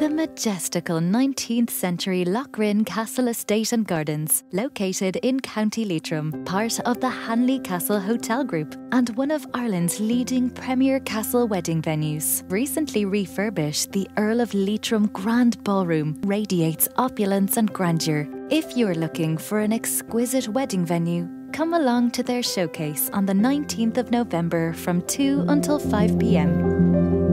The majestical 19th century Lough Rynn Castle Estate and Gardens, located in County Leitrim, part of the Hanly Castle Hotel Group, and one of Ireland's leading premier castle wedding venues. Recently refurbished, the Earl of Leitrim Grand Ballroom radiates opulence and grandeur. If you're looking for an exquisite wedding venue, come along to their showcase on the 19th of November from 2 until 5 pm.